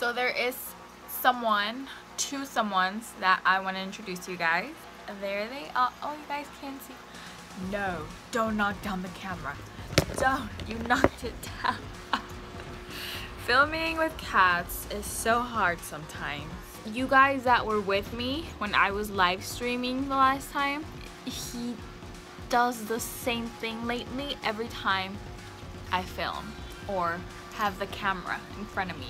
So there is someone, two someones that I want to introduce you guys. There they are. Oh, you guys can't see. No, don't knock down the camera. Don't. You knocked it down. Filming with cats is so hard sometimes. You guys that were with me when I was live streaming the last time, he does the same thing lately every time I film or have the camera in front of me.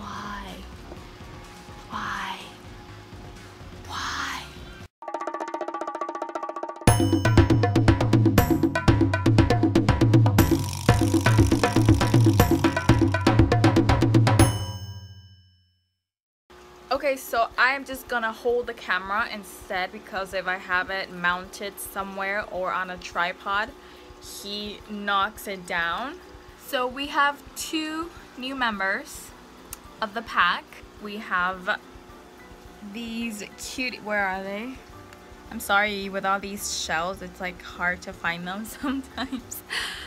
Why? Why? Why? Okay, so I am just gonna hold the camera instead because if I have it mounted somewhere or on a tripod, he knocks it down. So we have two new members of the pack. We have these cute, where are they? I'm sorry, with all these shells, it's like hard to find them sometimes.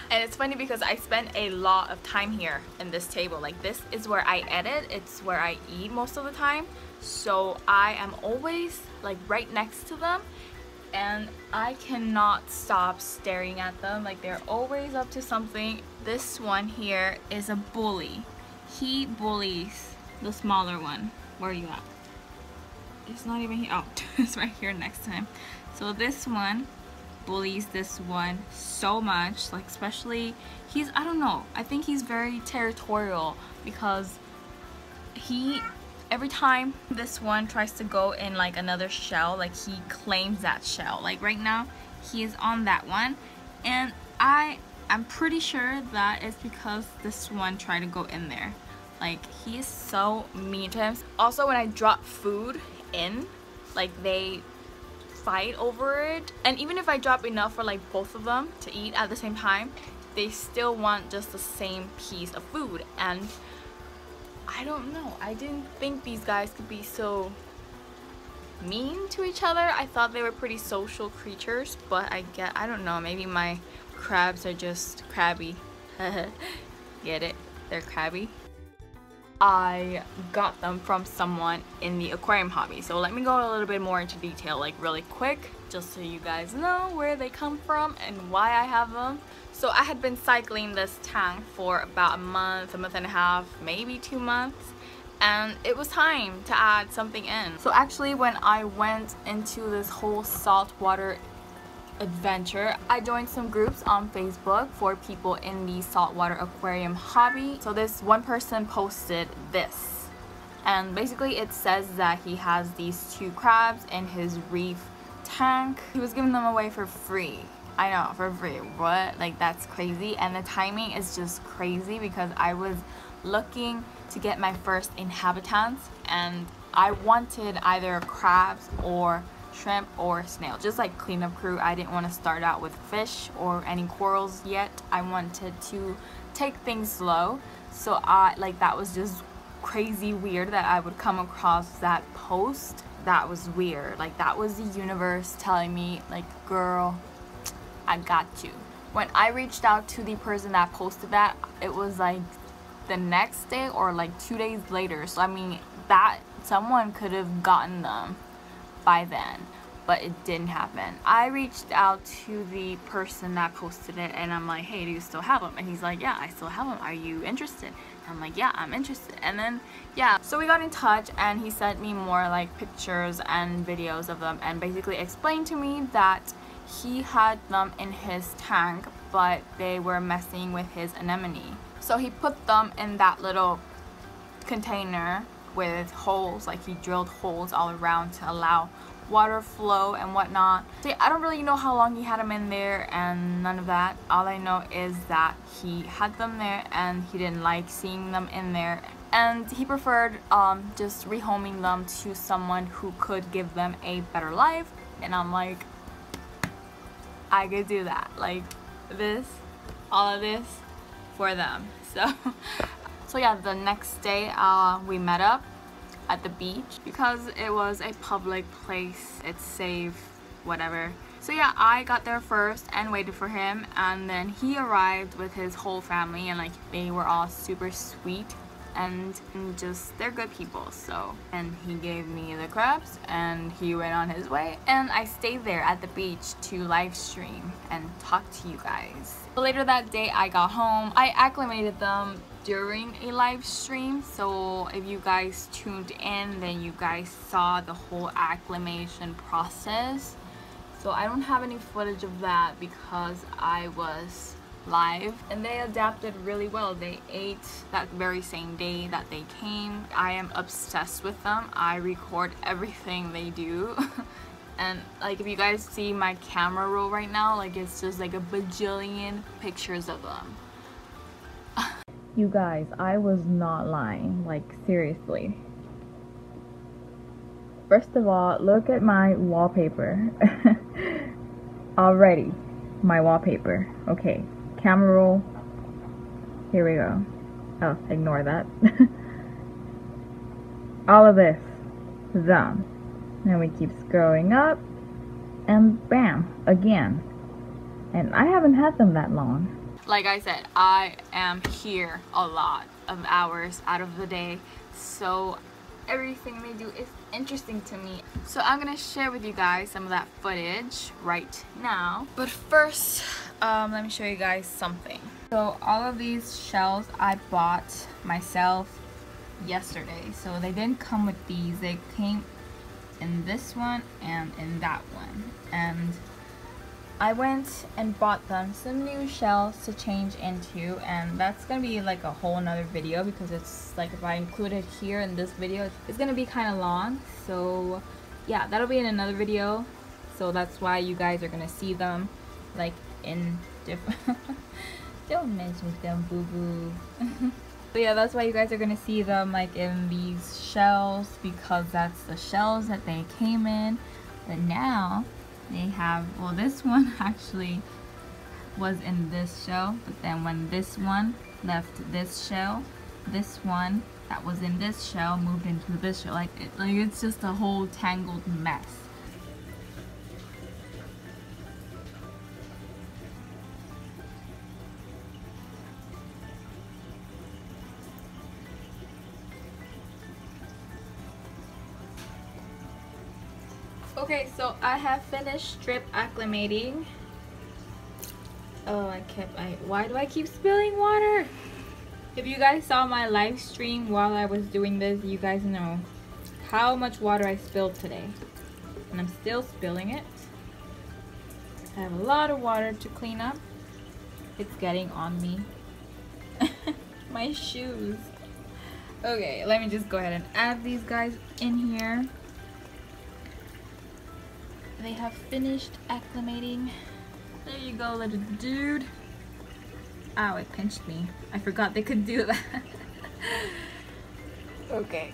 and it's funny because I spend a lot of time here in this table. Like this is where I edit, it's where I eat most of the time. So I am always like right next to them and I cannot stop staring at them. Like they're always up to something. This one here is a bully. He bullies the smaller one. Where are you at? it's not even here. Oh, it's right here next to him. So this one bullies this one so much. Like especially, he's, I don't know. I think he's very territorial because he, every time this one tries to go in like another shell, like he claims that shell. Like right now, he is on that one. And I, I'm pretty sure that is because this one tried to go in there. Like, he is so mean to him. Also, when I drop food, in like they fight over it. And even if I drop enough for like both of them to eat at the same time they still want just the same piece of food. And I don't know. I didn't think these guys could be so mean to each other. I thought they were pretty social creatures but I get I don't know. Maybe my crabs are just crabby get it they're crabby I got them from someone in the aquarium hobby. So let me go a little bit more into detail, like really quick, just so you guys know where they come from and why I have them. So I had been cycling this tank for about a month, a month and a half, maybe two months. And it was time to add something in. So actually when I went into this whole saltwater adventure. I joined some groups on Facebook for people in the saltwater aquarium hobby. So this one person posted this and basically it says that he has these two crabs in his reef tank. He was giving them away for free. I know, for free. What? Like that's crazy and the timing is just crazy because I was looking to get my first inhabitants and I wanted either crabs or shrimp or snail. Just like cleanup crew I didn't want to start out with fish or any corals yet. I wanted to take things slow. So I like that was just crazy weird that I would come across that post. That was weird. Like that was the universe telling me like girl I got you. When I reached out to the person that posted that it was like the next day or like two days later. So I mean that someone could have gotten them by then but it didn't happen. I reached out to the person that posted it and I'm like, hey, do you still have them? And he's like, yeah, I still have them. Are you interested? And I'm like, yeah, I'm interested. And then, yeah, so we got in touch and he sent me more like pictures and videos of them and basically explained to me that he had them in his tank, but they were messing with his anemone. So he put them in that little container with holes, like he drilled holes all around to allow water flow and whatnot. See, I don't really know how long he had them in there and none of that. All I know is that he had them there and he didn't like seeing them in there and he preferred um, just rehoming them to someone who could give them a better life and I'm like I could do that like this all of this for them so so yeah the next day uh, we met up at the beach because it was a public place. It's safe whatever. So yeah I got there first and waited for him and then he arrived with his whole family and like they were all super sweet and just they're good people so. And he gave me the crabs and he went on his way and I stayed there at the beach to live stream and talk to you guys. Later that day I got home. I acclimated them during a live stream so if you guys tuned in then you guys saw the whole acclimation process. So I don't have any footage of that because I was live and they adapted really well. They ate that very same day that they came. I am obsessed with them. I record everything they do. And like if you guys see my camera roll right now like it's just like a bajillion pictures of them. You guys i was not lying. Like seriously. First of all look at my wallpaper. Already my wallpaper. Okay camera roll. Here we go. Oh, ignore that. All of this. Them. Then we keep scrolling up. And bam, again. And I haven't had them that long. Like I said, I am here a lot of hours out of the day. So everything they do is interesting to me. So I'm gonna share with you guys some of that footage right now. But first, um, let me show you guys something. So all of these shells I bought myself yesterday. So they didn't come with these. They came in this one and in that one. And I went and bought them some new shells to change into and that's gonna be like a whole another video because it's like if I include it here in this video it's gonna be kind of long so yeah that'll be in another video so that's why you guys are gonna see them like in different. Don't with them boo boo but yeah that's why you guys are gonna see them like in these shells because that's the shells that they came in. But now they have well this one actually was in this shell but then when this one left this shell this one that was in this shell moved into this shell. Like it, like it's just a whole tangled mess so I have finished strip acclimating. Oh, I kept, I, why do I keep spilling water? If you guys saw my live stream while I was doing this, you guys know how much water I spilled today. And I'm still spilling it. I have a lot of water to clean up. It's getting on me. my shoes. Okay, let me just go ahead and add these guys in here they have finished acclimating. There you go, little dude. Ow, it pinched me. I forgot they could do that. okay.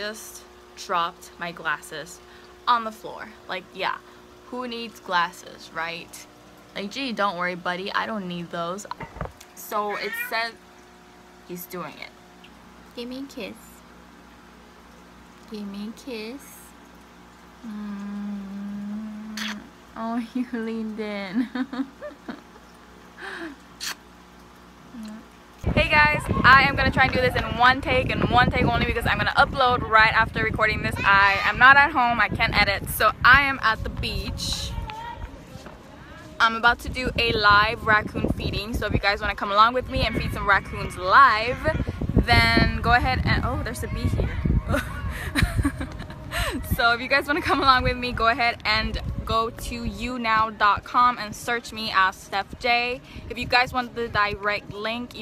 Just dropped my glasses on the floor. Like, yeah, who needs glasses, right? Like, gee, don't worry, buddy. I don't need those. So it says he's doing it. Give me a kiss. Give me a kiss. Mm. Oh, you leaned in. hey guys, I am gonna try and do this in one take and one take only because I'm gonna upload right after recording this. I am not at home, I can't edit, so I am at the beach. I'm about to do a live raccoon feeding, so if you guys wanna come along with me and feed some raccoons live, then go ahead and, oh, there's a bee here. so if you guys want to come along with me go ahead and go to younow.com and search me as Steff J. If you guys want the direct link